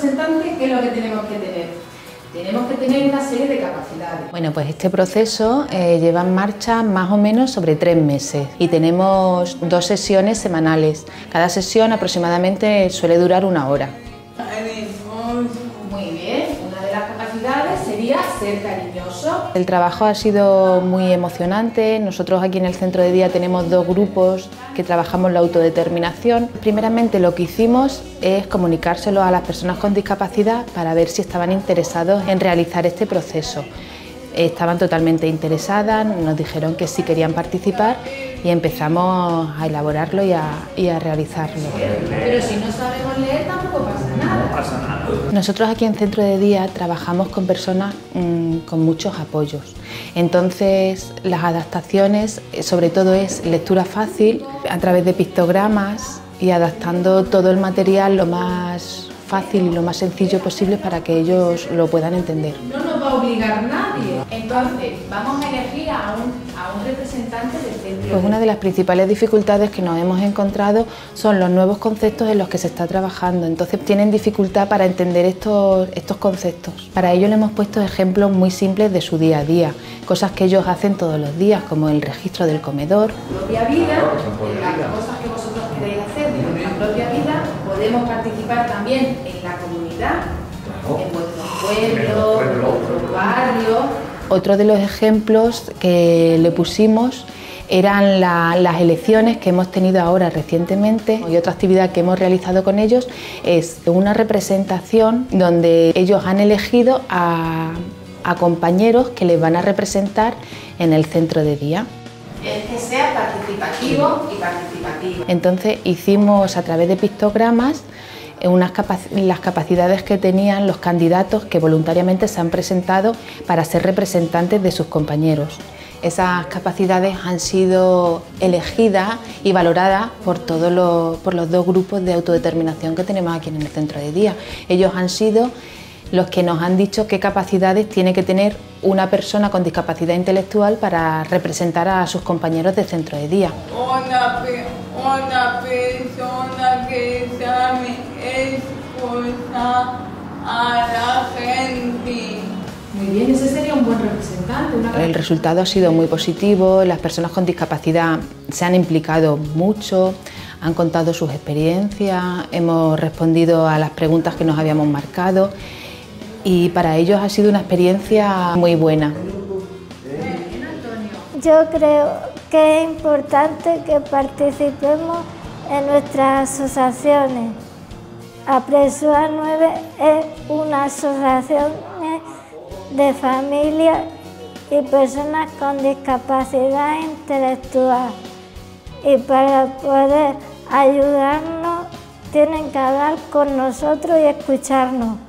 ¿qué es lo que tenemos que tener? Tenemos que tener una serie de capacidades. Bueno, pues este proceso eh, lleva en marcha más o menos sobre tres meses y tenemos dos sesiones semanales. Cada sesión aproximadamente suele durar una hora. Muy bien, una de las capacidades sería ser cariñoso. El trabajo ha sido muy emocionante. Nosotros aquí en el centro de día tenemos dos grupos que trabajamos la autodeterminación. Primeramente lo que hicimos es comunicárselo a las personas con discapacidad para ver si estaban interesados en realizar este proceso. Estaban totalmente interesadas, nos dijeron que sí querían participar y empezamos a elaborarlo y a, y a realizarlo. Pero si no sabemos leer tampoco pasa. Nosotros aquí en Centro de Día trabajamos con personas mm, con muchos apoyos. Entonces las adaptaciones eh, sobre todo es lectura fácil a través de pictogramas y adaptando todo el material lo más fácil y lo más sencillo posible para que ellos lo puedan entender. No nos va a obligar nadie. Entonces, vamos a elegir a un, a un representante del centro. Pues una de las principales dificultades que nos hemos encontrado son los nuevos conceptos en los que se está trabajando. Entonces tienen dificultad para entender estos, estos conceptos. Para ello le hemos puesto ejemplos muy simples de su día a día, cosas que ellos hacen todos los días, como el registro del comedor. propia vida, las cosas que vosotros queréis hacer de vuestra propia vida, podemos participar también en la comunidad, en vuestro pueblo, en vuestro barrio. Otro de los ejemplos que le pusimos eran la- las elecciones que hemos tenido ahora recientemente y otra actividad que hemos realizado con ellos es una representación donde ellos han elegido a, a compañeros que les van a representar en el centro de día. Es que sea participativo y participativo. Entonces hicimos a través de pictogramas unas las capacidades que tenían los candidatos que voluntariamente se han presentado para ser representantes de sus compañeros. Esas capacidades han sido elegidas y valoradas por, todos los, por los dos grupos de autodeterminación que tenemos aquí en el centro de día. Ellos han sido los que nos han dicho qué capacidades tiene que tener una persona con discapacidad intelectual para representar a sus compañeros de centro de día. una, pe- una persona que sabe a la gente. Muy bien, ese sería un buen representante. Una El resultado ha sido muy positivo, las personas con discapacidad se han implicado mucho, han contado sus experiencias, hemos respondido a las preguntas que nos habíamos marcado y para ellos ha sido una experiencia muy buena. Yo creo que es importante que participemos en nuestras asociaciones. Apresua 9 es una asociación de familias y personas con discapacidad intelectual. Y para poder ayudarnos tienen que hablar con nosotros y escucharnos.